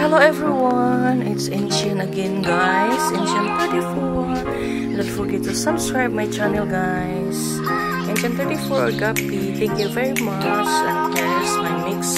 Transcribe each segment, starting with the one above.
Hello everyone, it's Anneshan again guys, Anneshan34. Don't forget to subscribe my channel guys. Anneshan34 Agapi, thank you very much. And here's my mix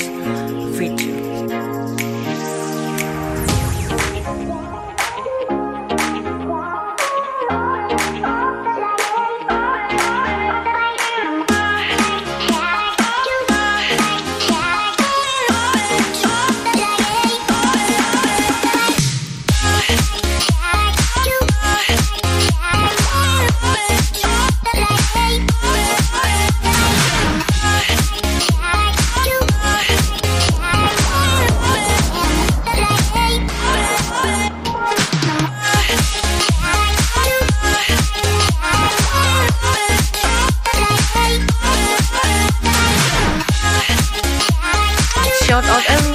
Shout out everyone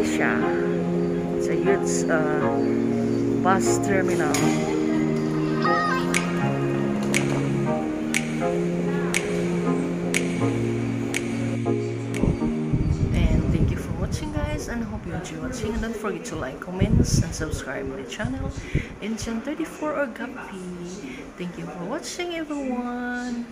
It's a huge uh, bus terminal. And thank you for watching guys and hope you enjoy watching and don't forget to like, comments and subscribe my channel Anneshan 34 or Gapi. Thank you for watching everyone.